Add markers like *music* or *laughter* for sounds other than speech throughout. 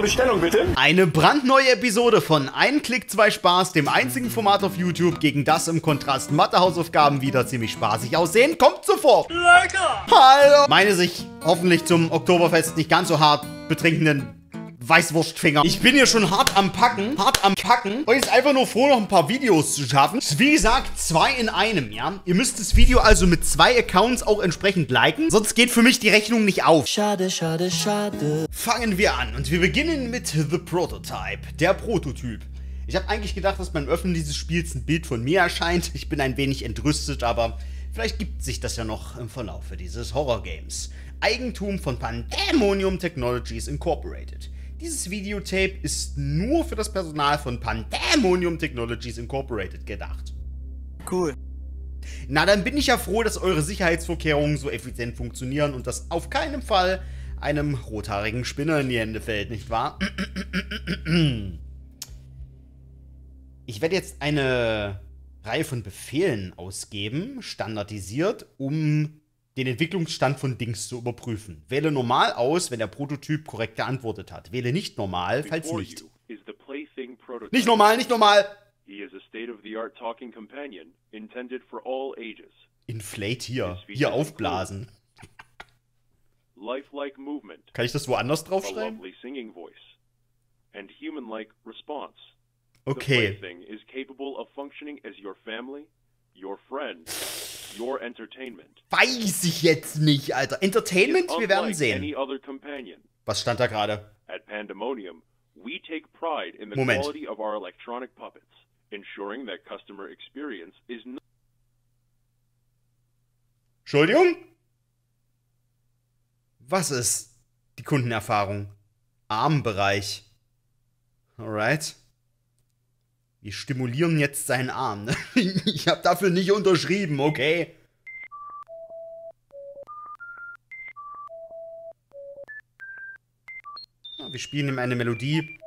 Ihre Bestellung bitte? Eine brandneue Episode von Ein Klick, zwei Spaß, dem einzigen Format auf YouTube, gegen das im Kontrast Mathe-Hausaufgaben wieder ziemlich spaßig aussehen, kommt sofort. Lecker! Hallo! Meine sich hoffentlich zum Oktoberfest nicht ganz so hart betrinkenden Weißwurstfinger. Ich bin hier schon hart am Packen, hart am Packen. Heute ist einfach nur froh, noch ein paar Videos zu schaffen. Wie gesagt, zwei in einem, ja. Ihr müsst das Video also mit zwei Accounts auch entsprechend liken, sonst geht für mich die Rechnung nicht auf. Schade, schade, schade. Fangen wir an und wir beginnen mit The Prototype, der Prototyp. Ich habe eigentlich gedacht, dass beim Öffnen dieses Spiels ein Bild von mir erscheint. Ich bin ein wenig entrüstet, aber vielleicht gibt sich das ja noch im Verlaufe dieses Horror-Games. Eigentum von Pandemonium Technologies Incorporated. Dieses Videotape ist nur für das Personal von Pandemonium Technologies Incorporated gedacht. Cool. Na, dann bin ich ja froh, dass eure Sicherheitsvorkehrungen so effizient funktionieren und dass auf keinen Fall einem rothaarigen Spinner in die Hände fällt, nicht wahr? Ich werde jetzt eine Reihe von Befehlen ausgeben, standardisiert, um den Entwicklungsstand von Dings zu überprüfen. Wähle normal aus, wenn der Prototyp korrekt geantwortet hat. Wähle nicht normal, falls nicht. Nicht normal, nicht normal! Inflate hier. Hier aufblasen. Kann ich das woanders draufschreiben? Okay. Weiß ich jetzt nicht, Alter. Entertainment? Wir werden sehen. Was stand da gerade? At Pandemonium, we take pride in the Moment. quality of our electronic puppets, ensuring that customer experience is not Entschuldigung? Was ist die Kundenerfahrung? Armbereich. Alright. Wir stimulieren jetzt seinen Arm. ne? *laughs* Ich habe dafür nicht unterschrieben, okay? Wir spielen ihm eine Melodie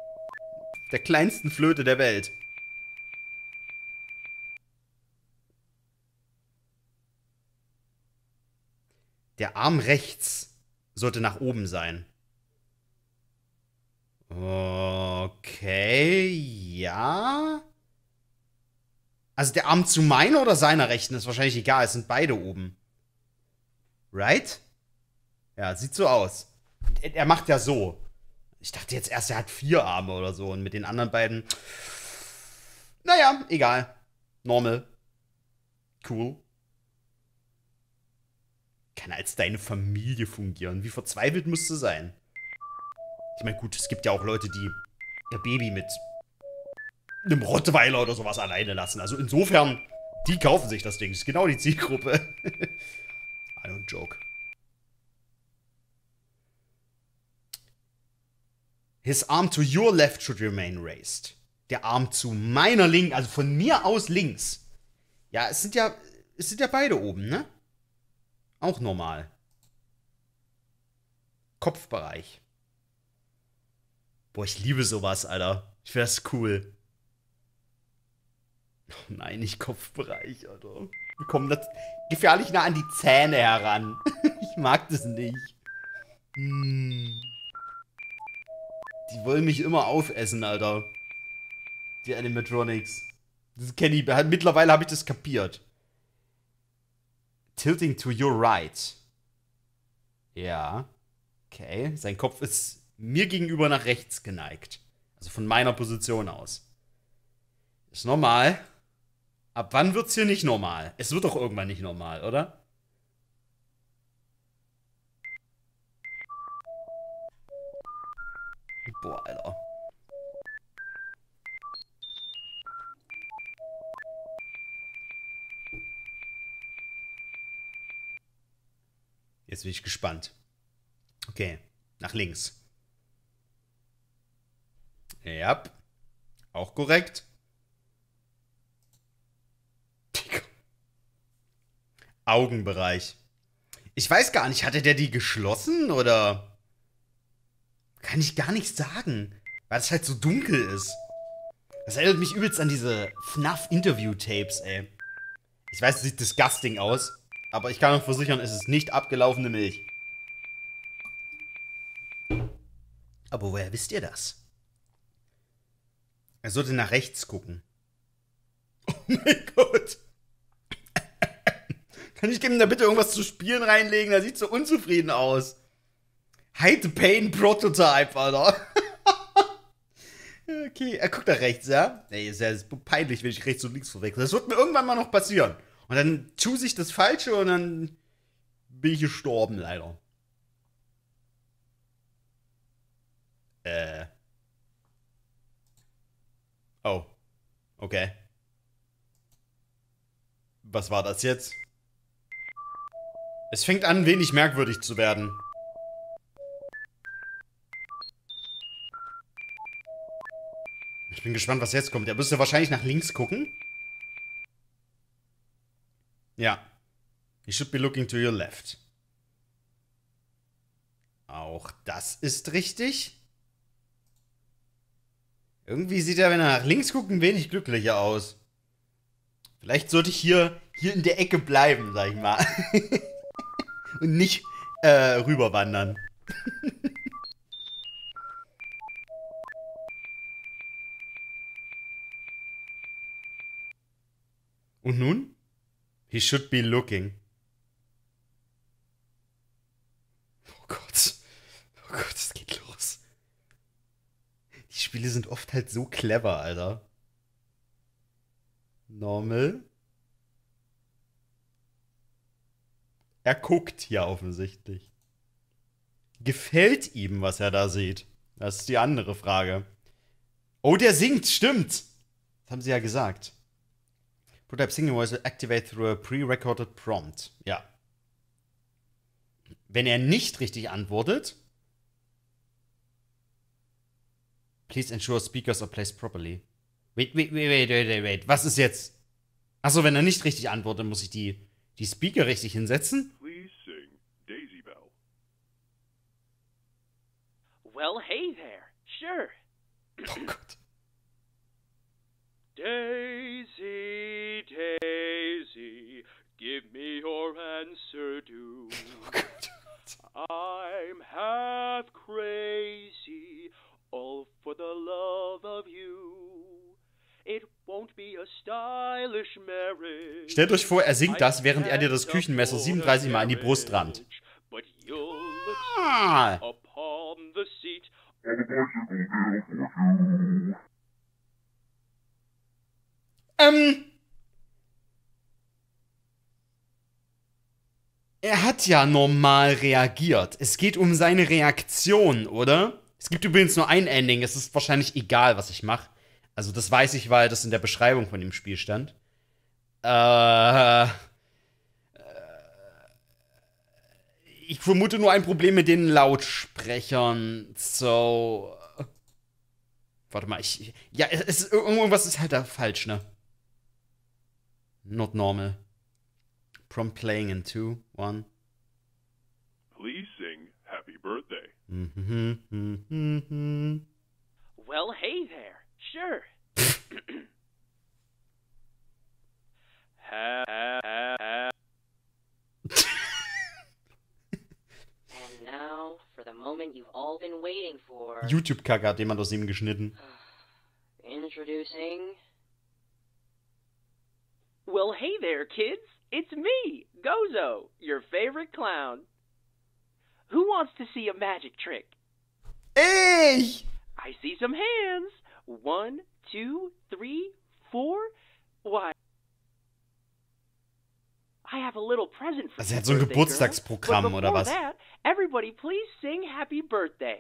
der kleinsten Flöte der Welt. Der Arm rechts sollte nach oben sein. Okay, ja. Also der Arm zu meiner oder seiner Rechten ist wahrscheinlich egal. Es sind beide oben. Right? Ja, sieht so aus. Er, macht ja so. Ich dachte jetzt erst, er hat vier Arme oder so. Und mit den anderen beiden. Naja, egal. Normal. Cool. Kann als deine Familie fungieren. Wie verzweifelt musst du sein? Ich meine, gut, es gibt ja auch Leute, die ihr Baby mit einem Rottweiler oder sowas alleine lassen. Also insofern, die kaufen sich das Ding. Das ist genau die Zielgruppe. *laughs* I don't joke. His arm to your left should remain raised. Der Arm zu meiner linken, also von mir aus links. Ja, es sind ja, es sind ja beide oben, ne? Auch normal. Kopfbereich. Boah, ich liebe sowas, Alter. Ich das cool. Oh nein, nicht Kopfbereich, Alter. Wir kommen das gefährlich nah an die Zähne heran. *laughs* ich mag das nicht. Hm. Die wollen mich immer aufessen, Alter. Die Animatronics. Das kenne ich. Mittlerweile habe ich das kapiert. Tilting to your right. Ja. Okay. Sein Kopf ist mir gegenüber nach rechts geneigt. Also von meiner Position aus. Ist normal. Ab wann wird's hier nicht normal? Es wird doch irgendwann nicht normal, oder? Boah, Alter. Jetzt bin ich gespannt. Okay, nach links. Ja. Auch korrekt. Augenbereich. Ich weiß gar nicht, hatte der die geschlossen oder? Kann ich gar nicht sagen, weil es halt so dunkel ist. Das erinnert mich übelst an diese FNAF-Interview-Tapes, ey. Ich weiß, es sieht disgusting aus, aber ich kann euch versichern, es ist nicht abgelaufene Milch. Aber woher wisst ihr das? Er sollte nach rechts gucken. *laughs* Oh mein Gott. Kann ich ihm da bitte irgendwas zu spielen reinlegen? Er sieht so unzufrieden aus. Hide Pain Prototype, Alter. *laughs* okay, er guckt nach rechts, ja? Nee, ist ja peinlich, wenn ich rechts und links verwechsel. Das wird mir irgendwann mal noch passieren. Und dann choose ich das Falsche und dann bin ich gestorben, leider. Äh. Oh. Okay. Was war das jetzt? Es fängt an, wenig merkwürdig zu werden. Ich bin gespannt, was jetzt kommt. Er müsste wahrscheinlich nach links gucken. Ja. You should be looking to your left. Auch das ist richtig. Irgendwie sieht er, wenn er nach links guckt, ein wenig glücklicher aus. Vielleicht sollte ich hier, hier in der Ecke bleiben, sag ich mal. *laughs* Und nicht äh, rüberwandern. *laughs* Und nun? He should be looking. Oh Gott. Oh Gott, es geht los. Die Spiele sind oft halt so clever, Alter. Normal. Er guckt hier offensichtlich. Gefällt ihm, was er da sieht? Das ist die andere Frage. Oh, der singt, stimmt. Das haben sie ja gesagt. Prototype Singing Voice will activate through a pre-recorded prompt. Ja. Wenn er nicht richtig antwortet, please ensure speakers are placed properly. Wait, wait, wait, wait, wait, wait. Was ist jetzt? Achso, wenn er nicht richtig antwortet, muss ich die, die Speaker richtig hinsetzen? Please sing Daisy Bell. Well, hey there. Sure. Oh *clears throat* Gott. Daisy, Daisy, give me your answer due. Oh Gott. I'm half crazy, all for the love of you. Stellt euch vor, er singt das, während er dir das Küchenmesser 37 Mal in die Brust rammt. Ah, ähm. Er hat ja normal reagiert. Es geht um seine Reaktion, oder? Es gibt übrigens nur ein Ending. Es ist wahrscheinlich egal, was ich mache. Also, das weiß ich, weil das in der Beschreibung von dem Spiel stand. Äh. äh, Ich vermute nur ein Problem mit den Lautsprechern. So. Warte mal, ich. Ja, es ist, irgendwas ist halt da falsch, ne? Not normal. Prompt playing in 2, 1. Please sing Happy Birthday. Mhm, mhm, mhm. Well, hey there. Sure. ha, ha, ha, ha. And now for the moment you've all been waiting for. YouTube-Kacke hat jemand aus ihm geschnitten. *sighs* Introducing Well, hey there, kids. It's me, Gozo, your favorite clown. Who wants to see a magic trick? Ey! I see some hands. One, two, three, four. Why? I have a little present for Also er you, hat so ein girl. Geburtstagsprogramm oder was? That, everybody, please sing Happy Birthday.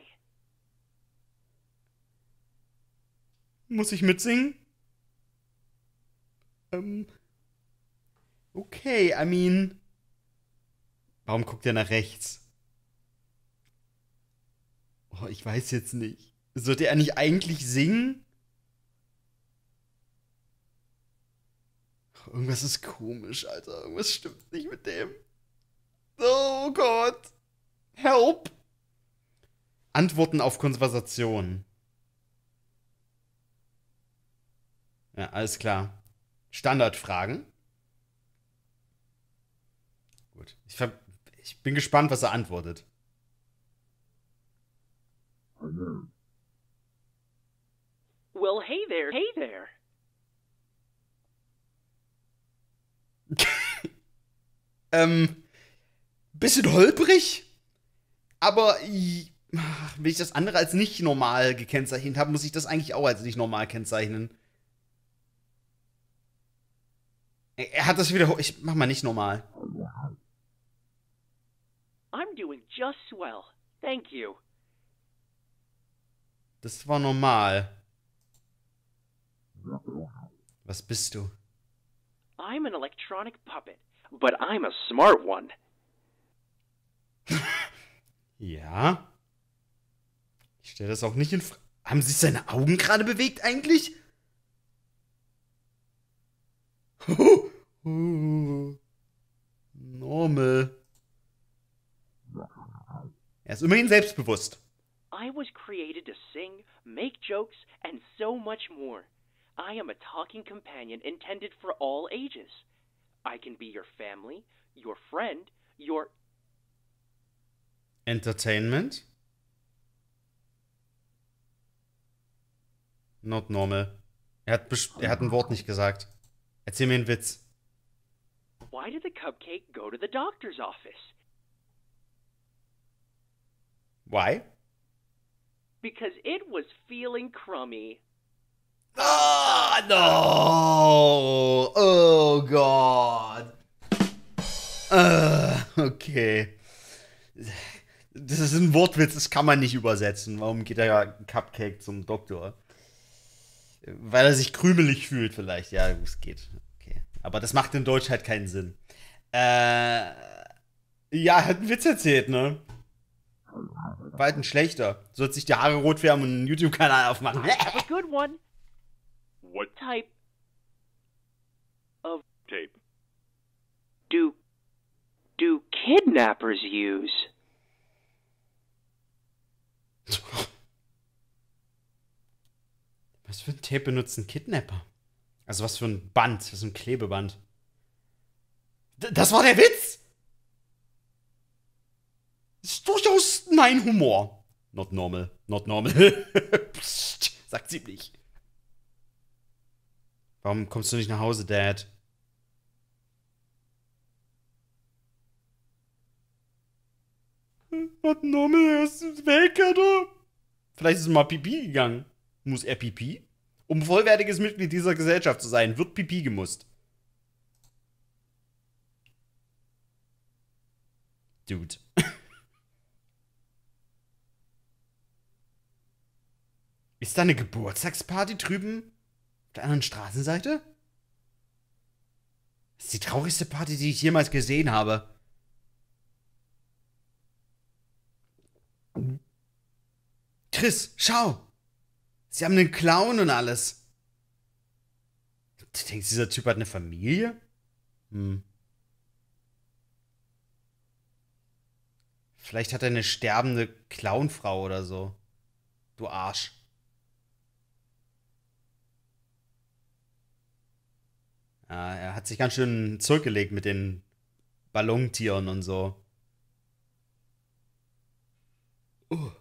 Muss ich mitsingen? Ähm. Okay, I mean. Warum guckt er nach rechts? Oh, ich weiß jetzt nicht. Sollte er nicht eigentlich singen? Irgendwas ist komisch, Alter. Irgendwas stimmt nicht mit dem. Oh Gott. Help. Antworten auf Konversation. Ja, alles klar. Standardfragen. Gut. Ich, ich bin gespannt, was er antwortet. Well, hey there, hey there. *laughs* ähm, bisschen holprig, aber ach, wenn ich das andere als nicht normal gekennzeichnet habe, muss ich das eigentlich auch als nicht normal kennzeichnen. Er er hat das wieder. Ich mach mal nicht normal. I'm doing just swell. Thank you. Das war normal. Was bist du? I'm an electronic puppet, but I'm a smart one. *laughs* Ja. Ich stelle das auch nicht in Frage. Haben sich seine Augen gerade bewegt eigentlich? *laughs* Normal. Er ist immerhin selbstbewusst. I was created to sing, make jokes, and so much more. I am a talking companion intended for all ages. I can be your family, your friend, your. Entertainment? Not normal. Er hat, er hat ein Wort nicht gesagt. Erzähl mir einen Witz. Why did the cupcake go to the doctor's office? Why? Because it was feeling crummy. Ah, no! Oh Gott. Äh, okay. Das ist ein Wortwitz, das kann man nicht übersetzen. Warum geht der Cupcake zum Doktor? Weil er sich krümelig fühlt, vielleicht. Ja, es geht. Okay. Aber das macht in Deutsch halt keinen Sinn. Äh. Ja, er hat einen Witz erzählt, ne? War halt ein schlechter. Sollte sich die Haare rot färben und einen YouTube-Kanal aufmachen. Have a good one. What Type tape? do do kidnappers use? Was für ein Tape benutzen Kidnapper? Also was für ein Band, was für ein Klebeband. D das war der Witz! Das ist durchaus mein Humor. Not normal, not normal. *laughs* Psst, sagt sie nicht. Warum kommst du nicht nach Hause, Dad? Normal, er ist weg, oder? Vielleicht ist er mal Pipi gegangen. Muss er Pipi? Um vollwertiges Mitglied dieser Gesellschaft zu sein, wird Pipi gemusst. Dude. *laughs* Ist da eine Geburtstagsparty drüben? Auf der anderen Straßenseite? Das ist die traurigste Party, die ich jemals gesehen habe. Chris, schau! Sie haben einen Clown und alles. Du denkst, dieser Typ hat eine Familie? Hm. Vielleicht hat er eine sterbende Clownfrau oder so. Du Arsch. Ja, er hat sich ganz schön zurückgelegt mit den Ballontieren und so. Oh.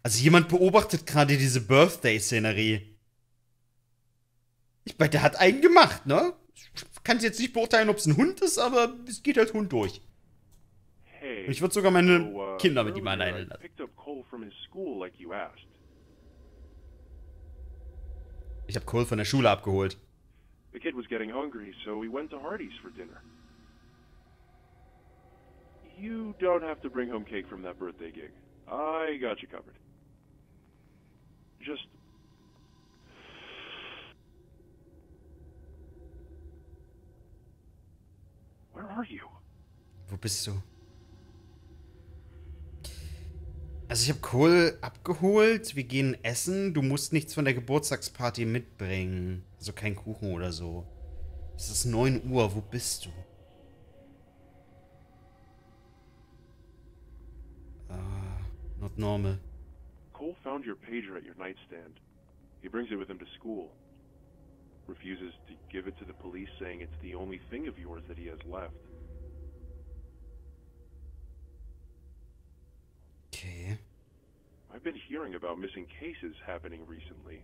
Also jemand beobachtet gerade diese Birthday-Szenerie. Ich meine, der hat einen gemacht, ne? Ich kann jetzt nicht beurteilen, ob es ein Hund ist, aber es geht als Hund durch. Hey. Ich würde sogar meine so, uh, Kinder mit ihm alleine lassen. Ich habe Cole von der Schule abgeholt. The kid was getting hungry, so we went to Hardy's for dinner. You don't have to bring home cake from that birthday gig. I got you covered. Just Where are you? Wo bist du? Also ich habe Cole abgeholt, wir gehen essen. Du musst nichts von der Geburtstagsparty mitbringen. Also kein Kuchen oder so. Es ist 9 Uhr, wo bist du? Ah, not normal. Cole found your pager at your nightstand. He brings it with him to school. Refuses to give it to the police, saying it's the only thing of yours that he has left. Okay. I've been hearing about missing cases happening recently.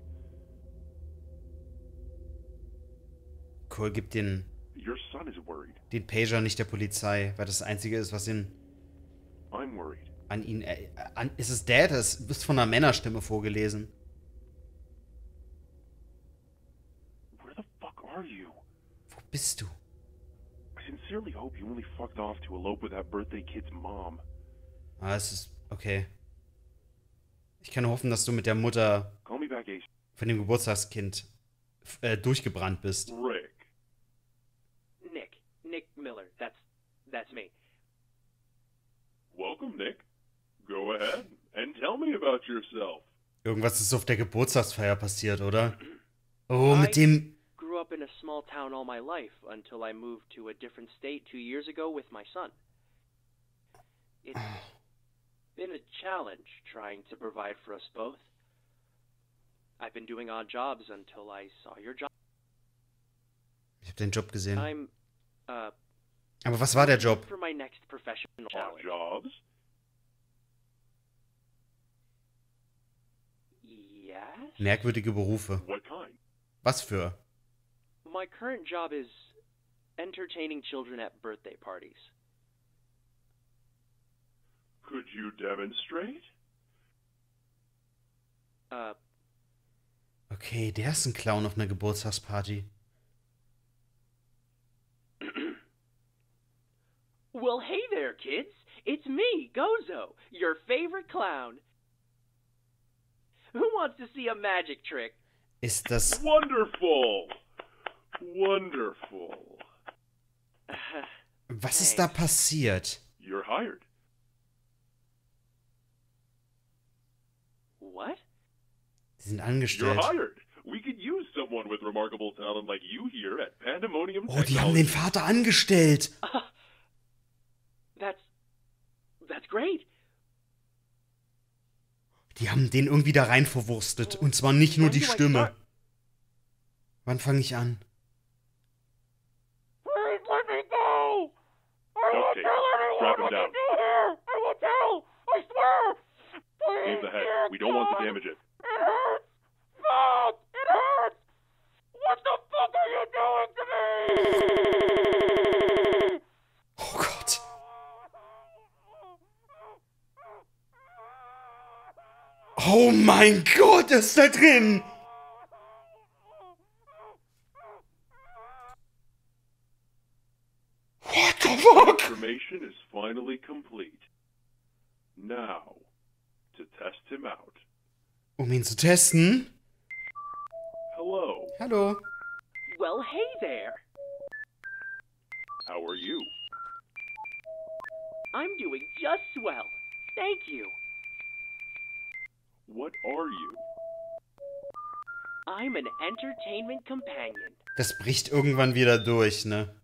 Cole gibt den, den Pager nicht der Polizei, weil das das Einzige ist, was ihn an ihn... Äh, an, ist es Dad? Das ist von einer Männerstimme vorgelesen. Where the fuck are you? Wo bist du? I sincerely hope you only fucked off to elope with that birthday kid's mom. Ah, es ist... Okay. Ich kann hoffen, dass du mit der Mutter von dem Geburtstagskind äh, durchgebrannt bist. Rick. Welcome, Nick. Go ahead and tell me about yourself. Irgendwas ist auf der Geburtstagsfeier passiert, oder? *clears throat* Oh, I- mit dem... Grew up in a small town all my life until I moved to a different state 2 years ago with my son. It's *sighs* been a challenge trying to provide for us both. I've been doing odd jobs until I saw your job. Ich hab den Job gesehen. I'm uh Aber was war der Job? Merkwürdige Berufe. What kind? Was für? My current job is entertaining children at birthday parties. Could you demonstrate? Uh Okay, der ist ein Clown auf einer Geburtstagsparty. Well, hey there, kids. It's me, Gozo, your favorite clown. Who wants to see a magic trick? Ist das... Wonderful! Wonderful. *sighs* Was ist da passiert? You're hired. what? Sie sind You're hired. We could use someone with remarkable talent like you here at Pandemonium Oh, die haben den Technology. Vater angestellt. *laughs* That's that's great. Die haben den irgendwie da rein verwurstet. Und zwar nicht nur die Stimme. Wann fange ich an? Please let me go. I won't Okay, tell anyone strap him what to down. do here. I will tell. I swear. Aim the head. We don't want to damage it. It hurts. Stop. It hurts. What the fuck are you doing to me? Oh mein Gott, ist da drin. What the fuck? Information is finally complete. Now, to test him out. Um ihn zu testen. Hello, Hallo. Well, hey there. how are you? I'm doing just swell. Thank you. Das bricht irgendwann wieder durch, ne?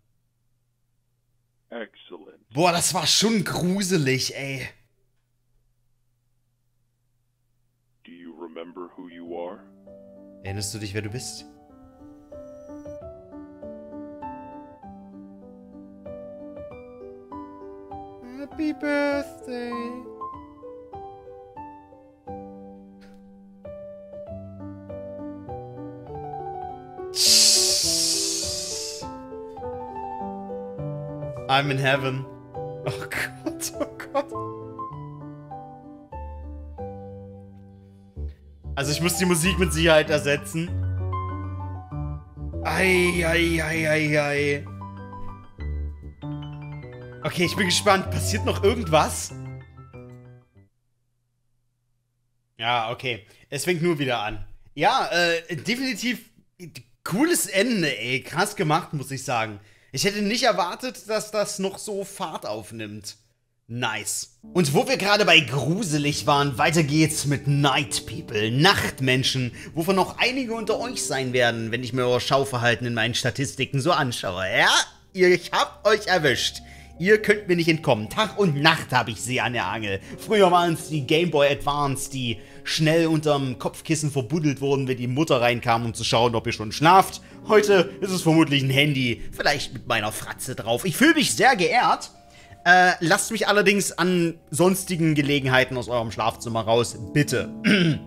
Excellent. Boah, das war schon gruselig, ey. Do you remember who you are? Erinnerst du dich, wer du bist? Happy Birthday. I'm in heaven. Oh Gott, oh Gott. Also ich muss die Musik mit Sicherheit ersetzen. Ei, ei, ei, ei, ei. Okay, ich bin gespannt. Passiert noch irgendwas? Ja, okay. Es fängt nur wieder an. Ja, äh, definitiv cooles Ende, ey. Krass gemacht, muss ich sagen. Ich hätte nicht erwartet, dass das noch so Fahrt aufnimmt. Nice. Und wo wir gerade bei gruselig waren, weiter geht's mit Night People, Nachtmenschen, wovon noch einige unter euch sein werden, wenn ich mir euer Schauverhalten in meinen Statistiken so anschaue. Ja, ich hab euch erwischt. Ihr könnt mir nicht entkommen. Tag und Nacht habe ich sie an der Angel. Früher waren es die Game Boy Advance, die schnell unterm Kopfkissen verbuddelt wurden, wenn die Mutter reinkam, um zu schauen, ob ihr schon schlaft. Heute ist es vermutlich ein Handy, vielleicht mit meiner Fratze drauf. Ich fühle mich sehr geehrt. Äh, lasst mich allerdings an sonstigen Gelegenheiten aus eurem Schlafzimmer raus. Bitte. *clears throat*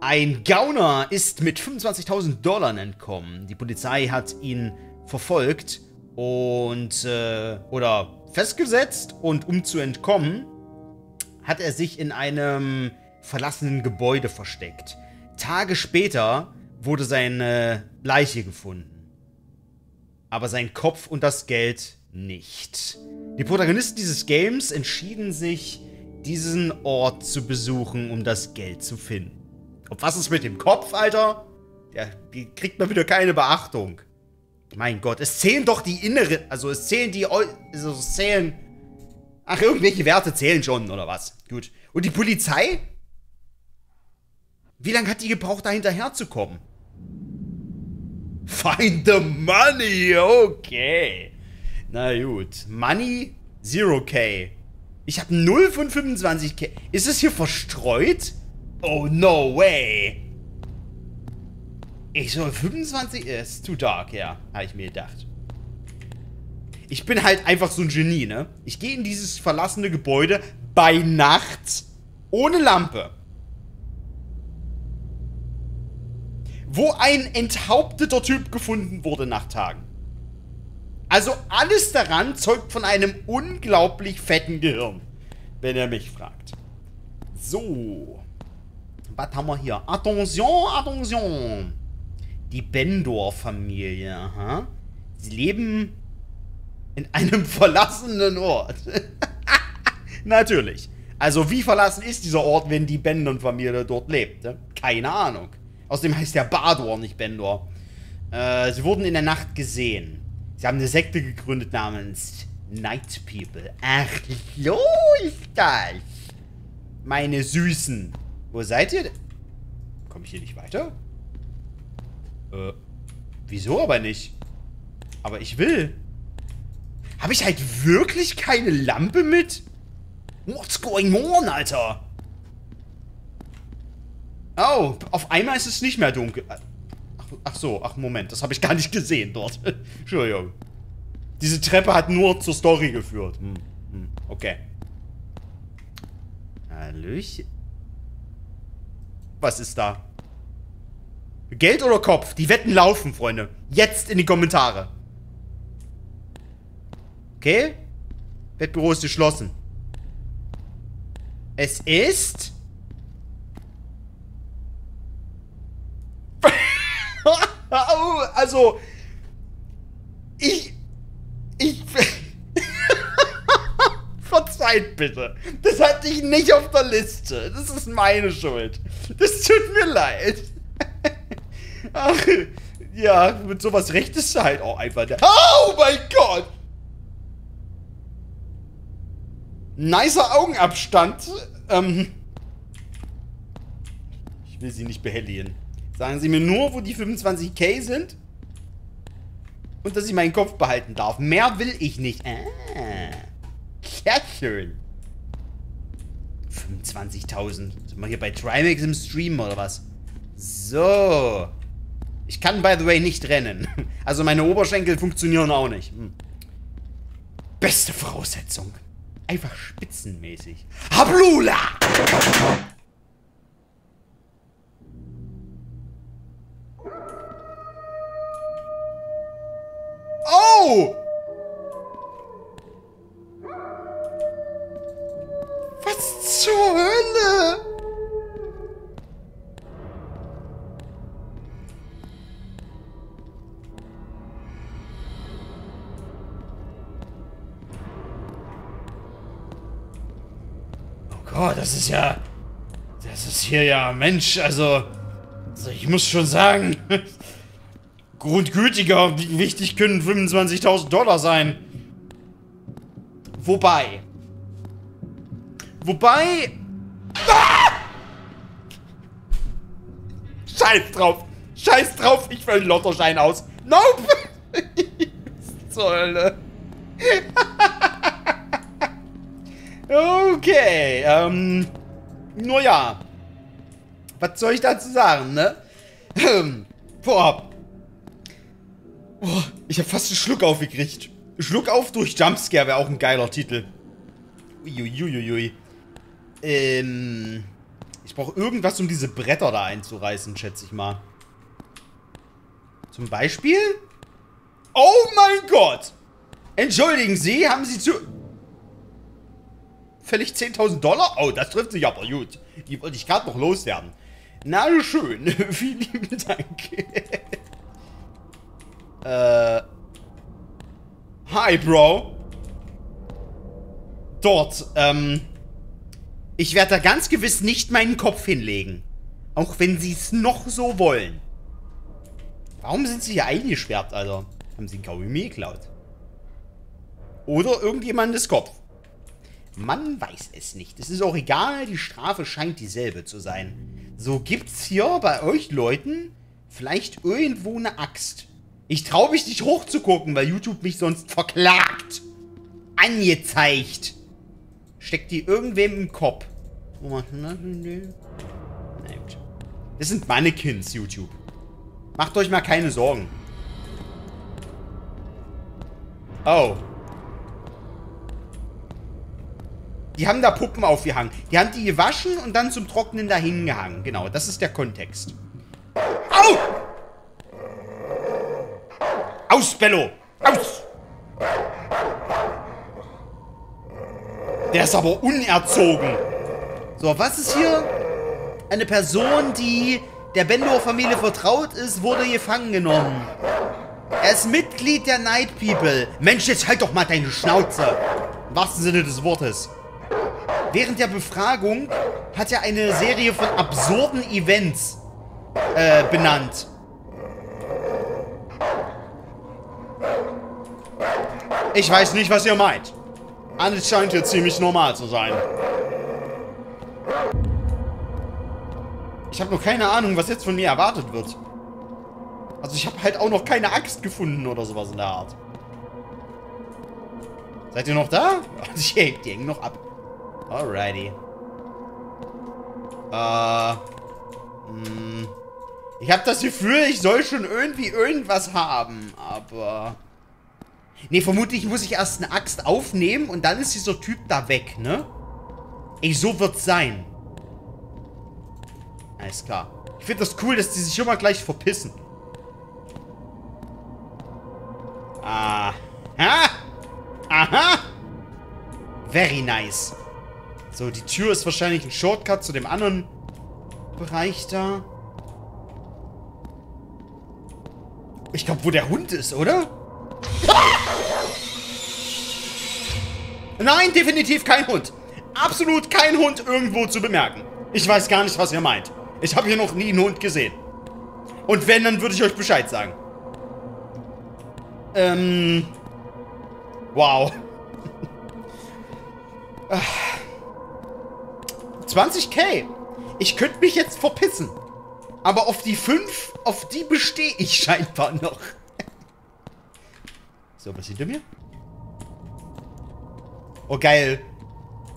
Ein Gauner ist mit 25.000 Dollar entkommen. Die Polizei hat ihn verfolgt und, äh, oder festgesetzt und um zu entkommen, hat er sich in einem verlassenen Gebäude versteckt. Tage später wurde seine Leiche gefunden. Aber sein Kopf und das Geld nicht. Die Protagonisten dieses Games entschieden sich, diesen Ort zu besuchen, um das Geld zu finden. Und was ist mit dem Kopf, Alter? Der kriegt mal wieder keine Beachtung. Mein Gott, es zählen doch die inneren, also es zählen die, also es zählen, ach, irgendwelche Werte zählen schon, oder was? Gut. Und die Polizei? Wie lange hat die gebraucht, da hinterher zu kommen? Find the money, okay. Na gut. Money, 0k. Ich habe 0 von 25k. Ist es hier verstreut? Oh, no way. Ich so, 25 ist too dark, ja. Habe ich mir gedacht. Ich bin halt einfach so ein Genie, ne? Ich gehe in dieses verlassene Gebäude bei Nacht ohne Lampe. Wo ein enthaupteter Typ gefunden wurde nach Tagen. Also alles daran zeugt von einem unglaublich fetten Gehirn. Wenn er mich fragt. So. Was haben wir hier? Attention, attention. Die Bendor-Familie, aha. Sie leben in einem *laughs* verlassenen Ort. *laughs* Natürlich. Also wie verlassen ist dieser Ort, wenn die Bendor-Familie dort lebt? Ne? Keine Ahnung. Außerdem heißt der Bador, nicht Bendor. Äh, sie wurden in der Nacht gesehen. Sie haben eine Sekte gegründet namens Night People. Ach, so ist das. Meine Süßen. Wo seid ihr? Komme ich hier nicht weiter? Äh, wieso aber nicht? Aber ich will. Habe ich halt wirklich keine Lampe mit? What's going on, Alter? Oh, auf einmal ist es nicht mehr dunkel. Ach, ach so, ach Moment, das habe ich gar nicht gesehen dort. *laughs* Entschuldigung. Diese Treppe hat nur zur Story geführt. Hm, hm, okay. Hallöchen. Was ist da? Geld oder Kopf? Die Wetten laufen, Freunde. Jetzt in die Kommentare. Okay. Wettbüro ist geschlossen. Es ist... *laughs* also... Ich... Ich... *laughs* Verzeiht bitte. Das hatte ich nicht auf der Liste. Das ist meine Schuld. Das tut mir leid. *laughs* Ach, ja, mit sowas rechtest du halt auch einfach. Oh mein Gott! Nicer Augenabstand. Ähm. Ich will sie nicht behelligen. Sagen Sie mir nur, wo die 25k sind. Und dass ich meinen Kopf behalten darf. Mehr will ich nicht. Ah. Sehr schön. 25.000. Sind wir hier bei Trimax im Stream oder was? So. Ich kann, by the way, nicht rennen. *laughs* Also meine Oberschenkel funktionieren auch nicht. Hm. Beste Voraussetzung. Einfach spitzenmäßig. Hablula! Oh! Hier ja... Mensch, also... also ich muss schon sagen... *laughs* grundgütiger, wichtig können 25.000 Dollar sein. Wobei... Wobei... Ah! Scheiß drauf! Scheiß drauf, ich will einen Lottoschein aus. Nope! *laughs* zur Hölle. *laughs* Okay, ähm, nur ja. Was soll ich dazu sagen, ne? Ähm, boah. Boah, ich habe fast einen Schluck aufgekriegt. Schluck auf durch Jumpscare wäre auch ein geiler Titel. Uiuiuiui. Ähm. Ich brauche irgendwas, um diese Bretter da einzureißen, schätze ich mal. Zum Beispiel? Oh mein Gott! Entschuldigen Sie, haben Sie zu... Fällig 10.000 Dollar? Oh, das trifft sich aber gut. Die wollte ich gerade noch loswerden. Na schön. *laughs* Vielen lieben Dank. *laughs* äh... Hi, Bro. Dort, ähm... Ich werde da ganz gewiss nicht meinen Kopf hinlegen. Auch wenn sie es noch so wollen. Warum sind sie hier eingesperrt, Alter? Haben sie ein Kaugummi geklaut? Oder irgendjemandes Kopf? Man weiß es nicht. Es ist auch egal, die Strafe scheint dieselbe zu sein. So gibt's hier bei euch Leuten vielleicht irgendwo eine Axt. Ich traue mich nicht hochzugucken, weil YouTube mich sonst verklagt. Angezeigt. Steckt die irgendwem im Kopf. Das sind Mannequins, YouTube. Macht euch mal keine Sorgen. Oh. Die haben da Puppen aufgehangen. Die haben die gewaschen und dann zum Trocknen dahin gehangen. Genau, das ist der Kontext. Au! Aus, Bello! Aus! Der ist aber unerzogen. So, was ist hier? Eine Person, die der Bendor-Familie vertraut ist, wurde gefangen genommen. Er ist Mitglied der Night People. Mensch, jetzt halt doch mal deine Schnauze. Im wahrsten Sinne des Wortes. Während der Befragung hat er eine Serie von absurden Events äh, benannt. Ich weiß nicht, was ihr meint. Alles scheint hier ziemlich normal zu sein. Ich habe noch keine Ahnung, was jetzt von mir erwartet wird. Also ich habe halt auch noch keine Axt gefunden oder sowas in der Art. Seid ihr noch da? *laughs* Die, die hängen noch ab. Alrighty. Äh. Mh. Ich habe das Gefühl, ich soll schon irgendwie irgendwas haben, aber... Nee, vermutlich muss ich erst eine Axt aufnehmen und dann ist dieser Typ da weg, ne? Ey, so wird's sein. Alles klar. Ich finde das cool, dass die sich immer gleich verpissen. Aha. Aha. Very nice. So, die Tür ist wahrscheinlich ein Shortcut zu dem anderen Bereich da. Ich glaube, wo der Hund ist, oder? Nein, definitiv kein Hund. Absolut kein Hund irgendwo zu bemerken. Ich weiß gar nicht, was ihr meint. Ich habe hier noch nie einen Hund gesehen. Und wenn, dann würde ich euch Bescheid sagen. Ähm. Wow. *laughs* 20k. Ich könnte mich jetzt verpissen. Aber auf die 5, auf die bestehe ich *laughs* scheinbar noch. so, was hinter mir? Oh, geil.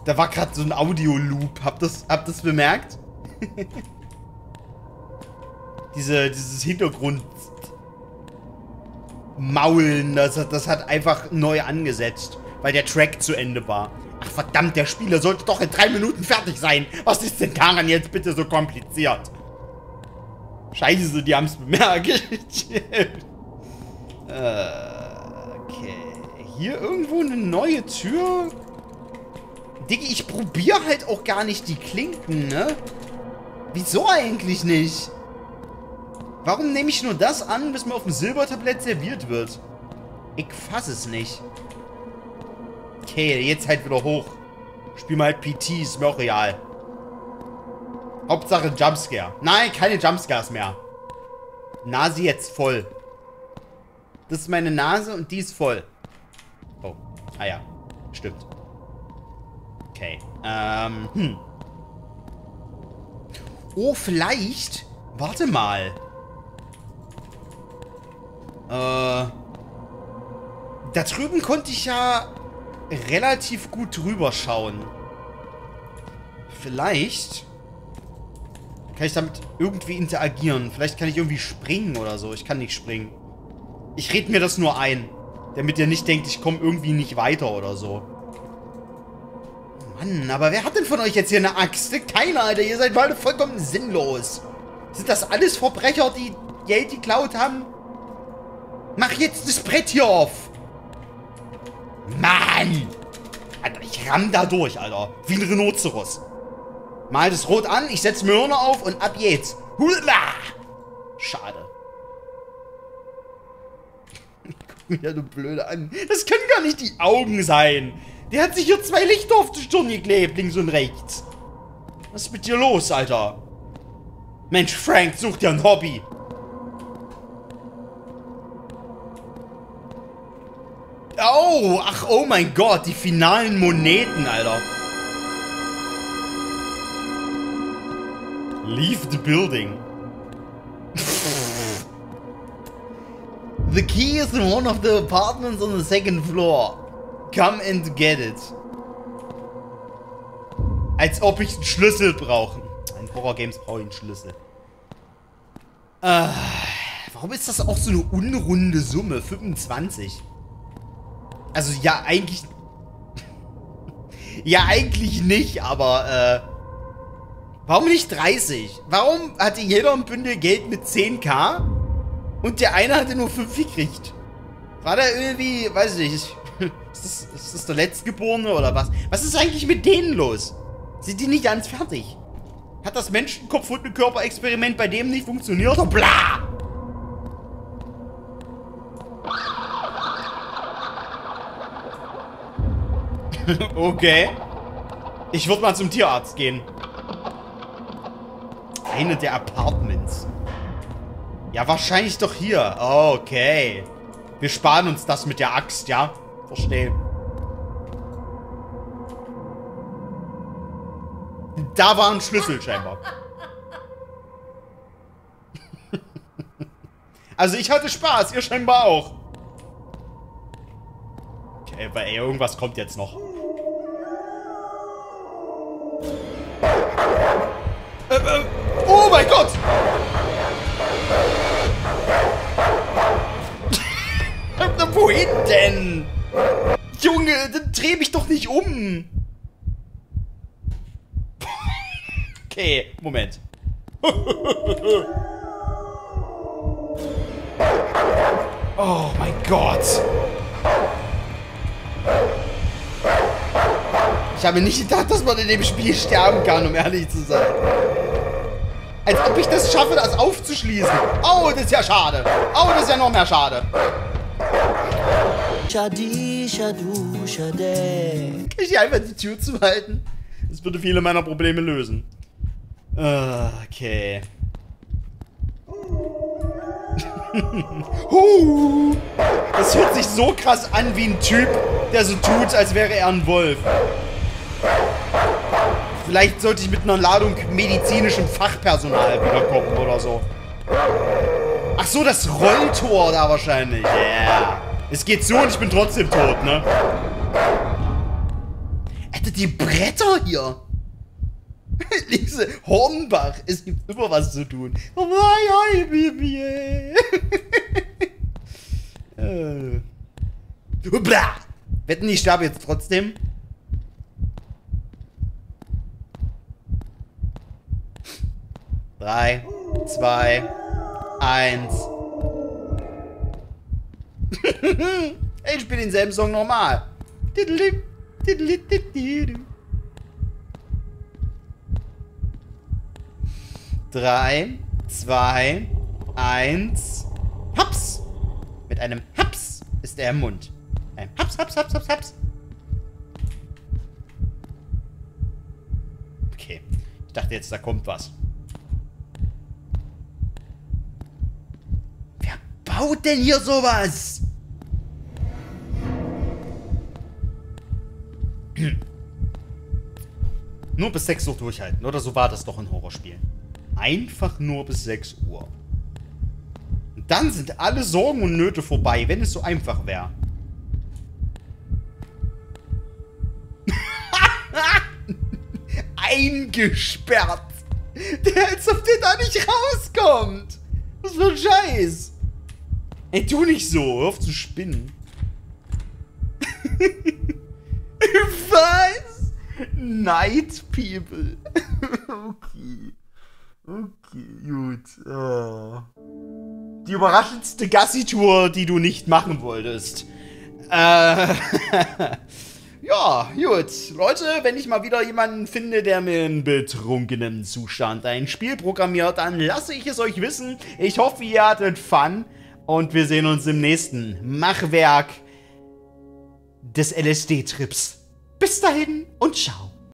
Da war gerade so ein Audio-Loop. Habt ihr das, habt das bemerkt? *laughs* Diese, dieses Hintergrund Maulen, das, das hat einfach neu angesetzt, weil der Track zu Ende war. Verdammt, der Spieler sollte doch in drei Minuten fertig sein. Was ist denn daran jetzt bitte so kompliziert? Scheiße, die haben es bemerkt. *laughs* äh, okay. Hier irgendwo eine neue Tür? Digga, ich probiere halt auch gar nicht die Klinken, ne? Wieso eigentlich nicht? Warum nehme ich nur das an, bis mir auf dem Silbertablett serviert wird? Ich fasse es nicht. Okay, jetzt halt wieder hoch. Spiel mal halt PT, ist mir auch real. Hauptsache Jumpscare. Nein, keine Jumpscares mehr. Nase jetzt voll. Das ist meine Nase und die ist voll. Oh. Ah ja. Stimmt. Okay. Ähm, hm. Oh, vielleicht. Warte mal. Äh. Da drüben konnte ich ja relativ gut drüber schauen. Vielleicht kann ich damit irgendwie interagieren. Vielleicht kann ich irgendwie springen oder so. Ich kann nicht springen. Ich rede mir das nur ein. Damit ihr nicht denkt, ich komme irgendwie nicht weiter oder so. Mann, aber wer hat denn von euch jetzt hier eine Axt? Keiner, Alter. Ihr seid beide vollkommen sinnlos. Sind das alles Verbrecher, die Geld geklaut haben? Mach jetzt das Brett hier auf. Mann! Alter, ich ramm da durch, Alter. Wie ein Rhinoceros. Mal das Rot an, ich setze Hörner auf und ab geht's. Hula! Schade. *laughs* Guck mich ja du Blöde an. Das können gar nicht die Augen sein. Der hat sich hier zwei Lichter auf die Stirn geklebt, links und rechts. Was ist mit dir los, Alter? Mensch, Frank, such dir ein Hobby. Oh, ach, oh mein Gott, die finalen Moneten, Alter. Leave the building. the key is in one of the apartments on the second floor. Come and get it. Als ob ich einen Schlüssel brauche. In Horror-Games brauche ich einen Schlüssel. Äh, warum ist das auch so eine unrunde Summe? 25. Also ja, eigentlich... ja, eigentlich nicht, aber äh... Warum nicht 30? Warum hatte jeder ein Bündel Geld mit 10k und der eine hatte nur 5 gekriegt? War da irgendwie, weiß ich nicht, *laughs* ist das, ist das der Letztgeborene oder was? Was ist eigentlich mit denen los? Sind die nicht ganz fertig? Hat das Menschenkopf-Hundenkörper-Experiment bei dem nicht funktioniert? Oder bla! *laughs* okay. Ich würde mal zum Tierarzt gehen. Eine der Apartments. Ja, wahrscheinlich doch hier. Okay. Wir sparen uns das mit der Axt, ja? Verstehe. Da war ein Schlüssel scheinbar. *laughs* also ich hatte Spaß, ihr scheinbar auch. Okay, aber ey, irgendwas kommt jetzt noch. Denn? Junge, dann dreh mich doch nicht um. *laughs* okay, Moment. *laughs* oh mein Gott. Ich habe nicht gedacht, dass man in dem Spiel sterben kann, um ehrlich zu sein. Als ob ich das schaffe, das aufzuschließen. Oh, das ist ja schade. Oh, das ist ja noch mehr schade. Shadi, Shadu, Shade. Kann ich einfach die Tür zuhalten? Das würde viele meiner Probleme lösen. Ah, okay. *laughs* huh, das hört sich so krass an wie ein Typ, der so tut, als wäre er ein Wolf. Vielleicht sollte ich mit einer Ladung medizinischem Fachpersonal wiederkommen oder so. Ach so, das Rolltor da wahrscheinlich. Yeah. Es geht so und ich bin trotzdem tot, ne? Alter, die Bretter hier. *laughs* Diese Hornbach, es gibt immer was zu tun. Oh mein Gott, Wetten, ich sterbe jetzt trotzdem? Drei, zwei, eins. *laughs* ich spiele denselben Song nochmal. Drei, zwei, eins. Haps! Mit einem Haps ist er im Mund. Ein Haps, Haps, Haps, Haps, Haps. Okay. Ich dachte jetzt, da kommt was. Baut denn hier sowas? nur bis 6 Uhr durchhalten, oder so war das doch in Horrorspielen. Einfach nur bis 6 Uhr. Und dann sind alle Sorgen und Nöte vorbei, wenn es so einfach wäre. *laughs* Eingesperrt. Der, als ob der da nicht rauskommt. Was für ein Scheiß. Ey, tu nicht so. Hör auf zu spinnen. *laughs* Was? Night People. *laughs* okay. Okay, gut. Oh. Die überraschendste Gassi-Tour, die du nicht machen wolltest. Äh. *laughs* ja, gut. Leute, wenn ich mal wieder jemanden finde, der mir in betrunkenem Zustand ein Spiel programmiert, dann lasse ich es euch wissen. Ich hoffe, ihr hattet Fun. Und wir sehen uns im nächsten Machwerk des LSD-Trips. Bis dahin und ciao.